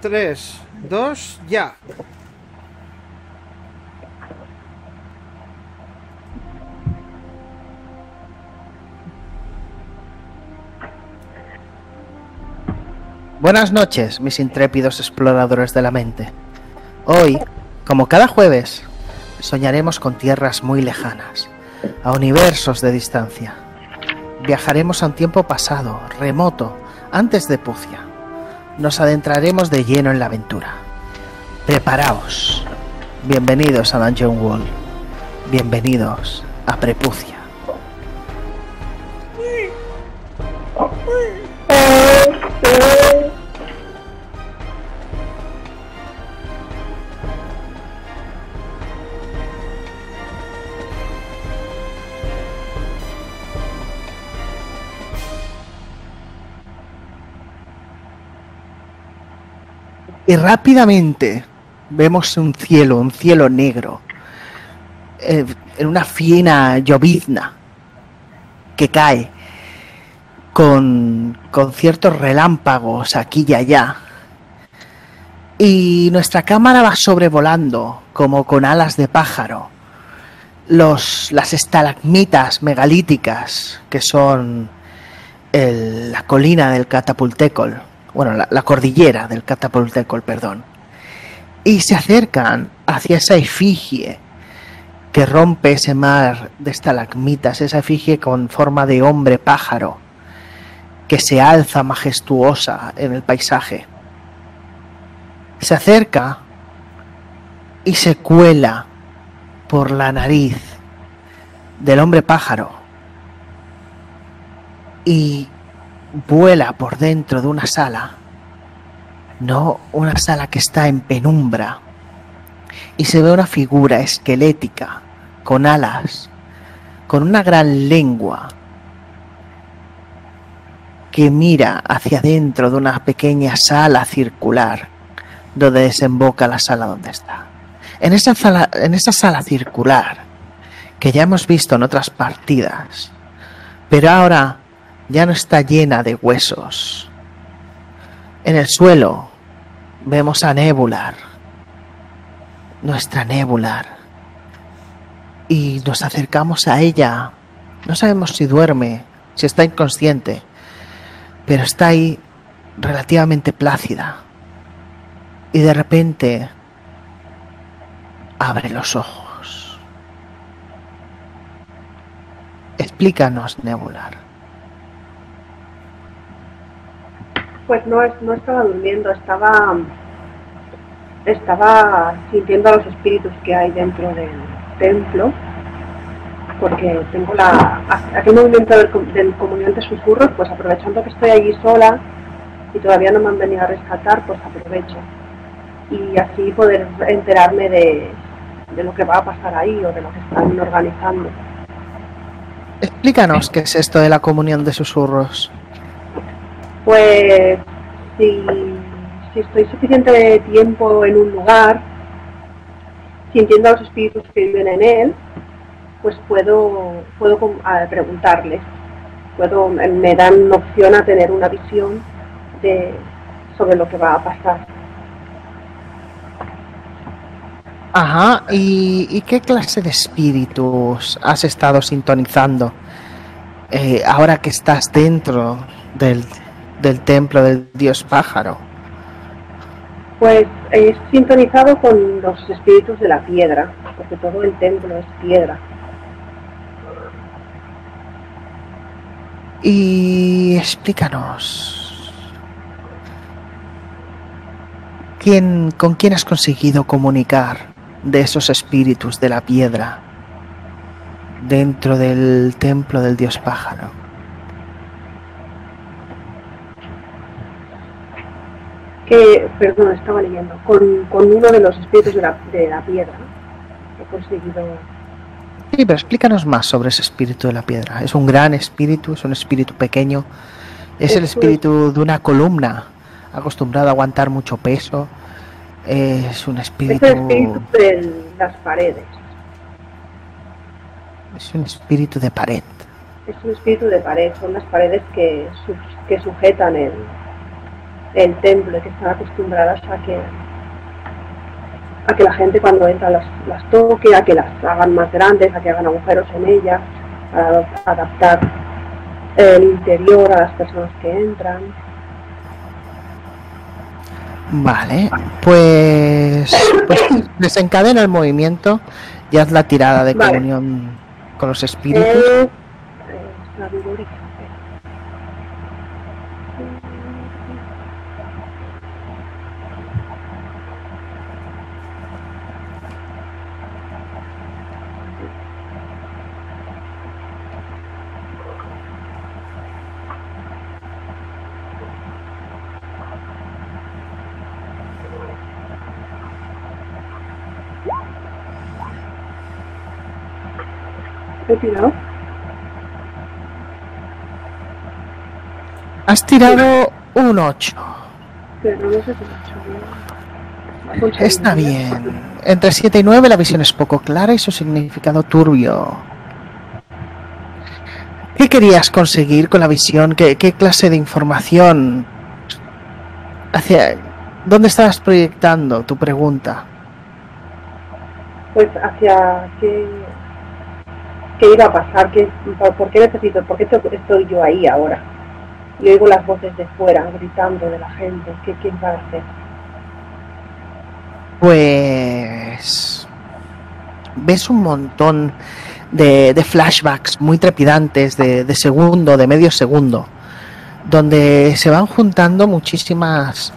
3, 2, ya. Buenas noches, mis intrépidos exploradores de la mente. Hoy, como cada jueves, soñaremos con tierras muy lejanas, a universos de distancia. Viajaremos a un tiempo pasado, remoto, antes de Pucia. Nos adentraremos de lleno en la aventura. Preparaos. Bienvenidos a Dungeon Wall. Bienvenidos a Prepucia. Y rápidamente vemos un cielo, un cielo negro, eh, en una fina llovizna que cae con, con ciertos relámpagos aquí y allá. Y nuestra cámara va sobrevolando como con alas de pájaro los, las estalagmitas megalíticas que son la colina del Catapultecol, bueno, la, cordillera del Catapultecol, perdón, y se acercan hacia esa efigie que rompe ese mar de estalagmitas, esa efigie con forma de hombre pájaro que se alza majestuosa en el paisaje. Se acerca y se cuela por la nariz del hombre pájaro y vuela por dentro de una sala, no una sala que está en penumbra, y se ve una figura esquelética, con alas, con una gran lengua, que mira hacia adentro de una pequeña sala circular, donde desemboca la sala donde está. En esa sala, en esa sala circular, que ya hemos visto en otras partidas, pero ahora ya no está llena de huesos. En el suelo vemos a Nebular, nuestra Nebular, y nos acercamos a ella. No sabemos si duerme, si está inconsciente, pero está ahí relativamente plácida. Y de repente abre los ojos. Explícanos, Nebular. Pues no, no estaba durmiendo, estaba, estaba sintiendo a los espíritus que hay dentro del templo, porque tengo la, aquel movimiento del, del comunión de susurros, pues aprovechando que estoy allí sola y todavía no me han venido a rescatar, pues aprovecho. Y así poder enterarme de, de lo que va a pasar ahí o de lo que están organizando. Explícanos qué es esto de la comunión de susurros. Pues si, estoy suficiente tiempo en un lugar, sintiendo a los espíritus que viven en él, pues puedo, puedo preguntarles, puedo, me dan opción a tener una visión de, sobre lo que va a pasar. Ajá, ¿y, y qué clase de espíritus has estado sintonizando eh, ahora que estás dentro del, del templo del dios pájaro? Pues he sintonizado con los espíritus de la piedra, porque todo el templo es piedra. Y explícanos. ¿Quién, ¿Con quién has conseguido comunicar de esos espíritus de la piedra dentro del templo del dios pájaro? Que, perdón, estaba leyendo, con, con uno de los espíritus de la, de la piedra he conseguido Sí, pero explícanos más sobre ese espíritu de la piedra. ¿Es un gran espíritu? ¿Es un espíritu pequeño? ¿Es el Es un- espíritu de una columna acostumbrado a aguantar mucho peso? ¿Es un Es espíritu... el espíritu de las paredes. Es un espíritu de pared. Es un espíritu de pared. Son las paredes que, su- que sujetan el, el templo y que están acostumbradas a que a que la gente cuando entra las, las toque, a que las hagan más grandes, a que hagan agujeros en ellas, para adaptar el interior a las personas que entran. Vale, pues, pues desencadena el movimiento y haz la tirada de Vale. comunión con los espíritus. Eh, eh, sabiduría. He tirado. Has tirado un 8. Pero no sé si lo he hecho bien. Con Está bien. Entre 7 y 9 la visión es poco clara y su significado turbio. ¿Qué querías conseguir con la visión? ¿Qué, qué clase de información? Hacia, ¿Dónde estabas proyectando tu pregunta? Pues hacia qué, qué iba a pasar, qué, por, qué necesito, por qué to- estoy yo ahí ahora. Y oigo las voces de fuera gritando de la gente, ¿qué, qué va a hacer? Pues ves un montón de, de flashbacks muy trepidantes de, de segundo, de medio segundo, donde se van juntando muchísimas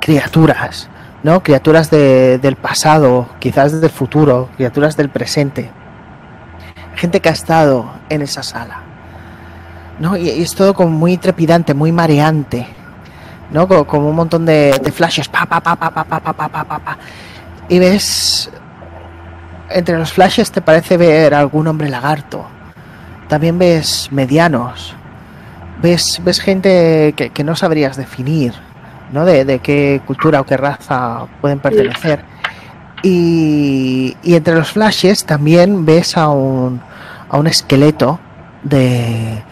criaturas, ¿no? Criaturas de- del pasado, quizás del futuro, criaturas del presente. Gente que ha estado en esa sala. ¿No? Y, y es todo como muy trepidante, muy mareante. ¿no? Co- Como, un montón de, de flashes, pa, pa, pa, pa, pa, pa, pa, pa, pa, pa, pa. Y ves, entre los flashes te parece ver algún hombre lagarto. También ves medianos. Ves, ves gente que, que no sabrías definir, ¿no? De, de qué cultura o qué raza pueden pertenecer. Y, y entre los flashes también ves a un, a un esqueleto de,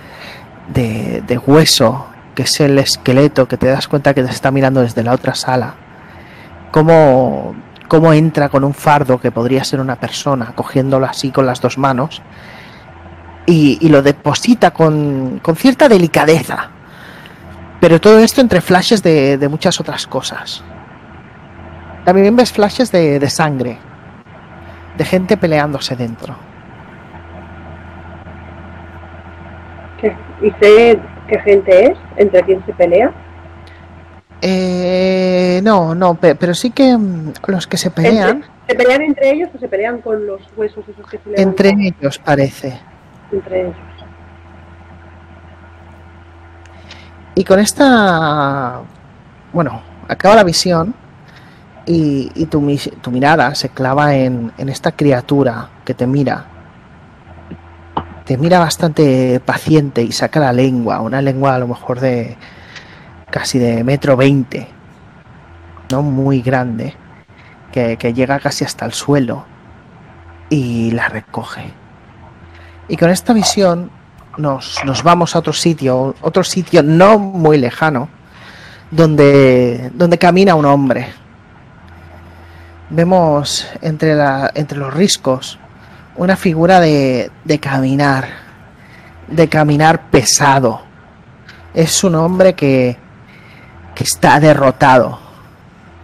de, de hueso, que es el esqueleto que te das cuenta que te está mirando desde la otra sala. Cómo, cómo entra con un fardo que podría ser una persona, cogiéndolo así con las dos manos, y, y lo deposita con, con cierta delicadeza. Pero todo esto entre flashes de, de muchas otras cosas. También ves flashes de, de sangre, de gente peleándose dentro. ¿Qué? ¿Y sé qué gente es? ¿Entre quién se pelea? Eh, no, no, pe- pero sí que mm, los que se pelean, ¿Entre- ¿Se pelean entre ellos o se pelean con los huesos esos que se entre levantan? ellos parece. Entre ellos. Y con esta, bueno, acaba la visión y, y tu, mirada se clava en, esta criatura que te mira. Te mira bastante paciente y saca la lengua, una lengua a lo mejor de casi de metro veinte, no muy grande, que, que llega casi hasta el suelo y la recoge. Y con esta visión nos, nos vamos a otro sitio, otro sitio no muy lejano, donde, donde camina un hombre. Vemos entre, la, entre los riscos una figura de, de caminar, de caminar pesado. Es un hombre que, que está derrotado,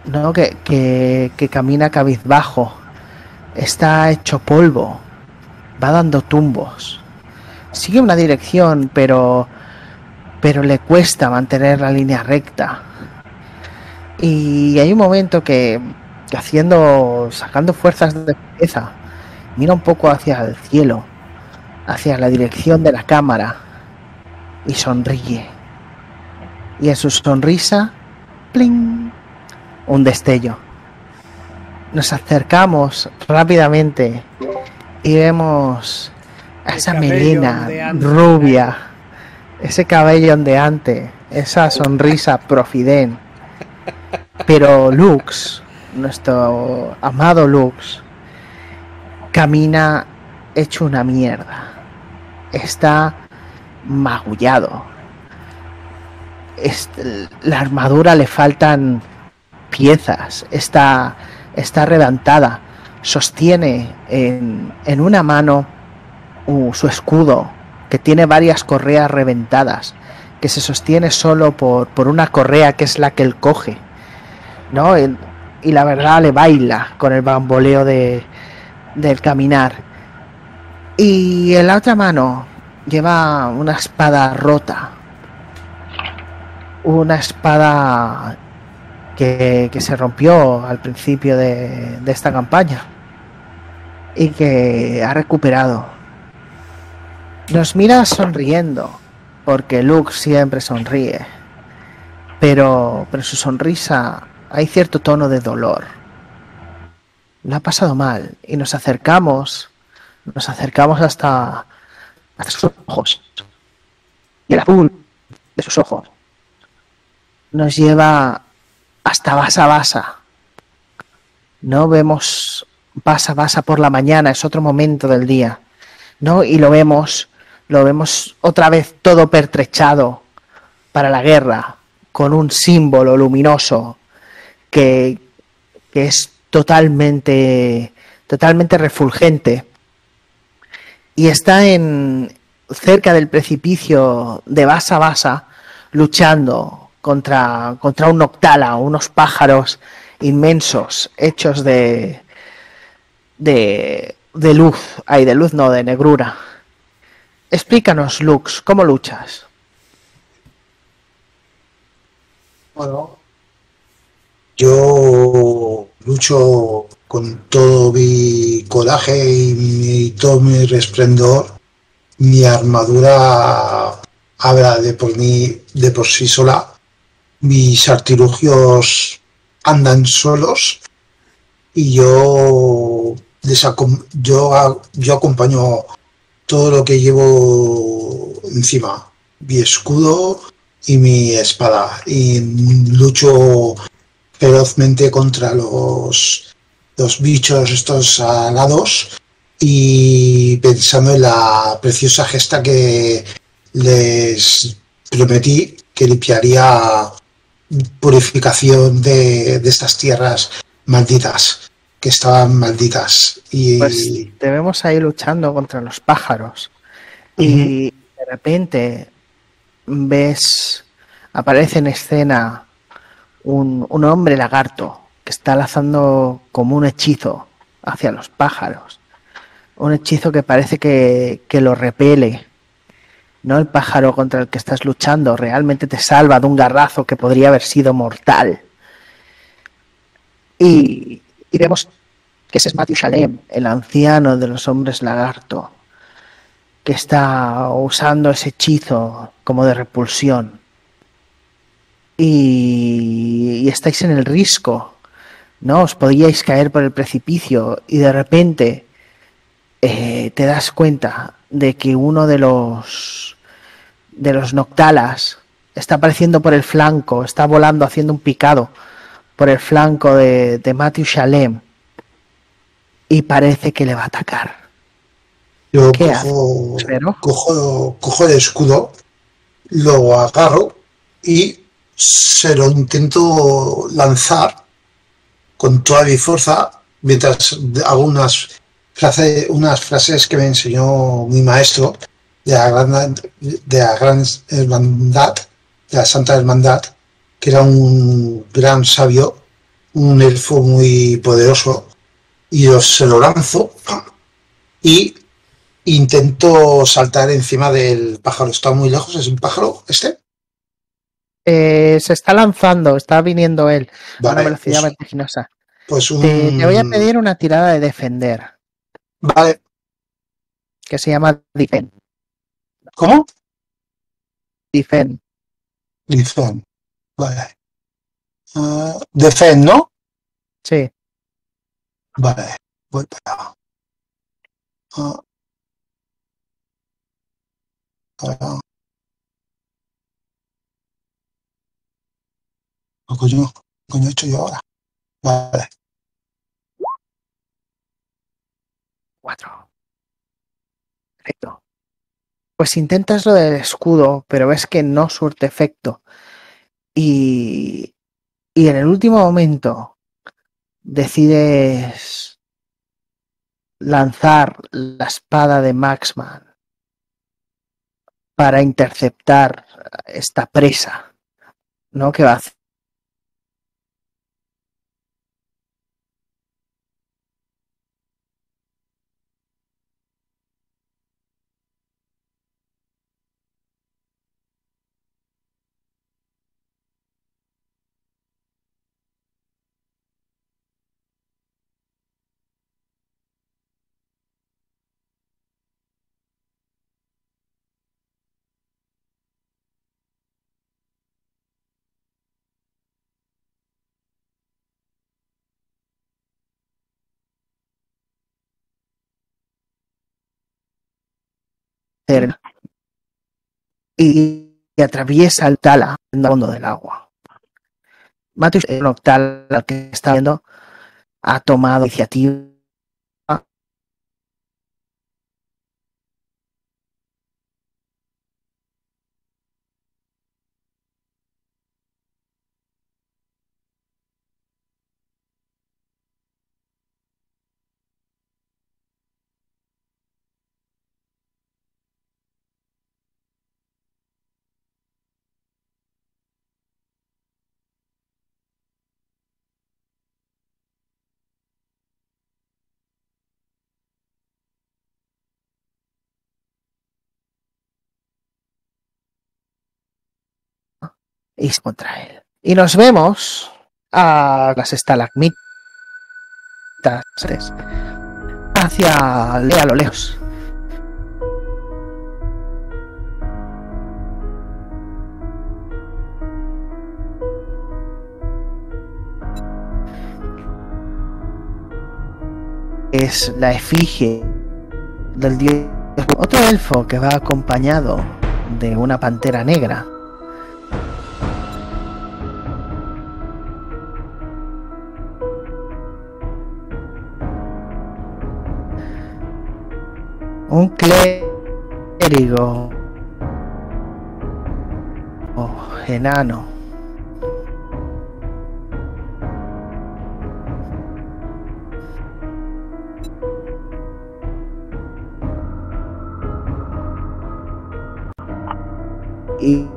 ¿no? que, que, que camina cabizbajo, está hecho polvo, va dando tumbos sigue una dirección, pero pero le cuesta mantener la línea recta. Y hay un momento que, que haciendo sacando fuerzas de cabeza, mira un poco hacia el cielo, hacia la dirección de la cámara y sonríe. Y en su sonrisa, ¡pling! un destello. Nos acercamos rápidamente y vemos a esa melena rubia, ese cabello ondeante, esa sonrisa profiden. Pero Lux, nuestro amado Lux, camina hecho una mierda. Está magullado. la armadura le faltan piezas, está, está sostiene en, en una mano su escudo, que tiene varias correas reventadas, que se sostiene solo por, por una correa que es la que él coge, ¿no? El- y la verdad le baila con el bamboleo de, del caminar. Y en la otra mano lleva una espada rota. Una espada que, se rompió al principio de, de esta campaña. Y que ha recuperado. Nos mira sonriendo. Porque Luke siempre sonríe. Pero, pero su sonrisa hay cierto tono de dolor. Lo ha pasado mal y nos acercamos, nos acercamos hasta, hasta sus ojos. Y el azul de sus ojos nos lleva hasta Basa Basa. No vemos Basa Basa por la mañana, es otro momento del día. ¿No? Y lo vemos, lo vemos otra vez todo pertrechado para la guerra, con un símbolo luminoso que, es totalmente, totalmente refulgente. Y está en cerca del precipicio de Basa Basa, luchando contra, contra un Noctala, unos pájaros inmensos hechos de, de, de luz, ay, de luz no, de negrura. Explícanos, Lux, ¿cómo luchas? Bueno, yo lucho con todo mi coraje y todo mi resplendor. Mi armadura habla de por mí, de por sí sola. Mis artilugios andan solos y yo yo, yo acompaño todo lo que llevo encima. Mi escudo y mi espada. Y lucho ferozmente contra los, los bichos estos alados y pensando en la preciosa gesta que les prometí que limpiaría purificación de, de estas tierras malditas, que estaban malditas. Y Pues te vemos ahí luchando contra los pájaros. Y de repente ves, aparece en escena un, un hombre lagarto que está lanzando como un hechizo hacia los pájaros. Un hechizo que parece que, que lo repele. No el pájaro contra el que estás luchando realmente te salva de un garrazo que podría haber sido mortal. Y, y vemos que ese es Matthew Shalem, el anciano de los hombres lagarto, que está usando ese hechizo como de repulsión. Y, y estáis en el risco, ¿no? Os podíais caer por el precipicio y de repente eh, te das cuenta de que uno de los de los noctalas está apareciendo por el flanco, está volando haciendo un picado por el flanco de, de Matthew Shalem y parece que le va a atacar. yo ¿Qué cojo, cojo, cojo el escudo, lo agarro y se lo intento lanzar con toda mi fuerza mientras hago unas, frase- unas frases que me enseñó mi maestro de la gran, de la gran hermandad, de la Santa Hermandad, que era un gran sabio, un elfo muy poderoso, y yo se lo lanzo y intento saltar encima del pájaro. Está muy lejos, es un pájaro este. Eh, se está lanzando, está viniendo él a una Vale, velocidad pues, vertiginosa. pues un- Te, te voy a pedir una tirada de defender, Vale, que se llama Defend. ¿cómo? Defend. Defend. Vale. Ah, defend, ¿no? Sí. Vale, voy para allá. Ah. ¿Qué coño, coño he hecho yo ahora? Vale, Cuatro. Perfecto. Pues intentas lo del escudo, pero ves que no surte efecto. y, y en el último momento decides lanzar la espada de Maxman para interceptar esta presa, ¿no? Que va a hacer y, atraviesa el tala en el fondo del agua. Matheus, el octal al que está viendo, ha tomado iniciativa y contra él. Y nos vemos a las estalagmitas hacia a lo lejos. Es la efigie del dios. Otro elfo que va acompañado de una pantera negra. Un clérigo. Oh, enano. Y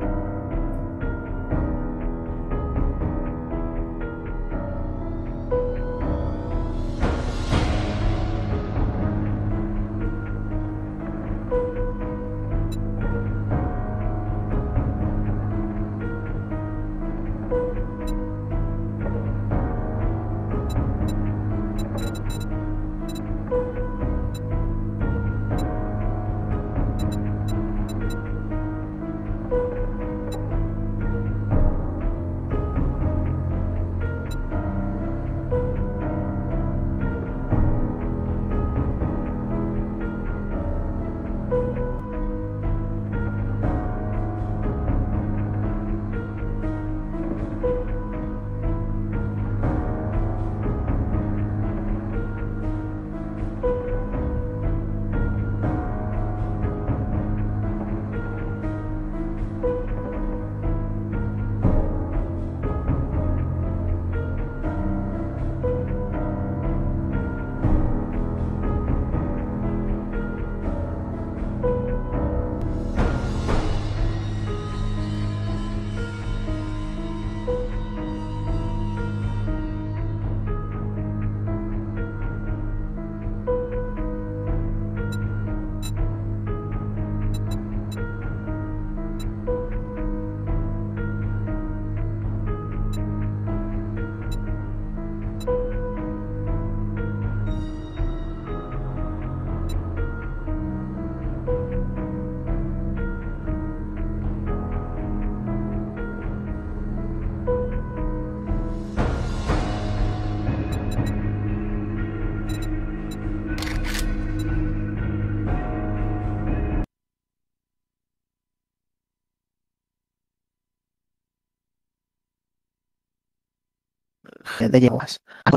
de yeguas. A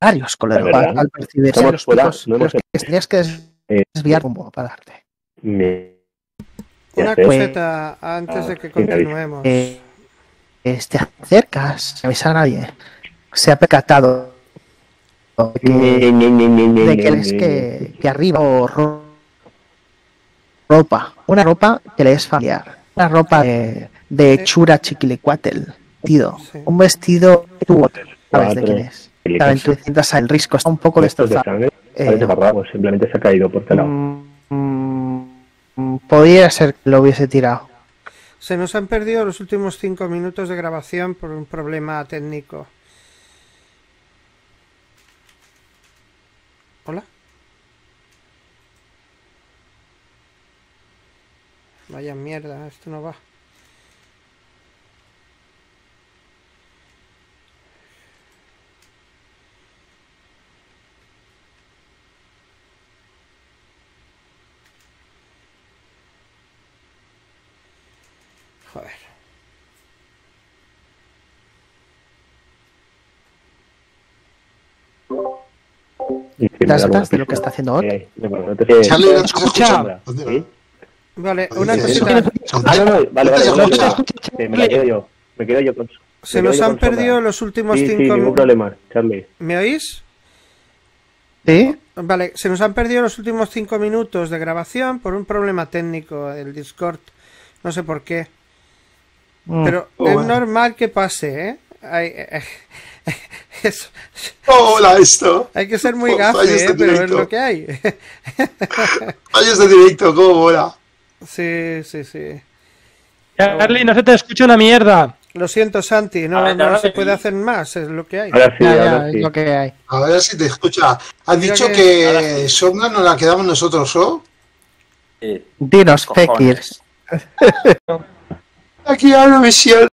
varios colores. Verdad, Al percibir los picos, no hemos los que tendrías que Eh, desviar rumbo para darte. me- Una coseta antes de que Ah, continuemos. Eh, te acercas sin avisar a nadie, se ha percatado de que, de que es que, que arriba o ro- ropa, una ropa que le es familiar, una ropa de, de hechura chiquilicuatel, vestido, Sí. un vestido tú sabes de quién es. Tú sientas el risco, está un poco Restos de. Eh, barrabo, simplemente se ha caído por este lado. Mm, mm, mm, podría ser que lo hubiese tirado. Se nos han perdido los últimos cinco minutos de grabación por un problema técnico. Hola. Vaya mierda, esto no va. Y si ¿Te das me da cuenta alguna de lo que está haciendo Ot? eh, sí. Charlie, no te escucha. ¿Sí? Vale, una cosita. Ah, no, no, vale. Sí, me la quedo yo. Me quedo yo con Se nos han perdido los últimos Sí, sí, cinco ningún minutos. problema, Charlie. ¿Me oís? ¿Sí? Vale, se nos han perdido los últimos cinco minutos de grabación por un problema técnico del Discord. No sé por qué. Mm. Pero Oh, es bueno. normal que pase, ¿eh? Hay, eh, es- Hola, esto. hay que ser muy gafe, vaya ¿eh? este Pero es lo que hay. Ay, este directo, cómo mola. sí, sí, sí. Charlie, no se te escucha una mierda. Lo siento, Santi, no, A ver, no ahora se sí. puede hacer más, es lo que hay. Ahora sí, Ya, ya, ahora es sí. lo que hay. A ver si te escucha. Has dicho que- ahora que sí. Sombra nos la quedamos nosotros, ¿o? Sí. Dinos. Fekirs. Aquí hablo, Michelle.